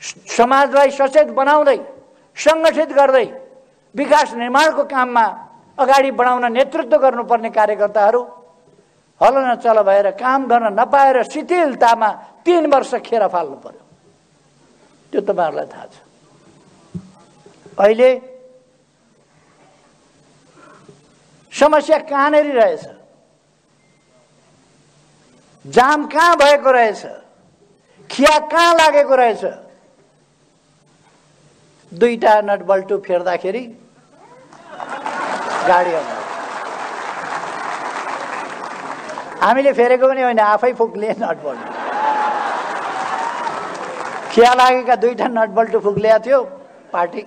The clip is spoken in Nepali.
समाजलाई सचेत बनाउँदै सङ्गठित गर्दै विकास निर्माणको काममा अगाडि बढाउन नेतृत्व गर्नुपर्ने कार्यकर्ताहरू हल नचल भएर काम गर्न नपाएर शिथिलतामा तिन वर्ष खेर फाल्नु पर्यो। त्यो तपाईँहरूलाई थाहा छ। अहिले समस्या कहाँनिर रहेछ? जाम कहाँ भएको रहेछ? खिया कहाँ लागेको रहेछ? दुईटा नट बल्टु फेर्दाखेरि गाडी आउँछ। हामीले फेरेको पनि होइन, आफै फुक्ले नट बल्टु। खिया लागेका दुईवटा नट बल्टु फुक्लिया थियो, पार्टी।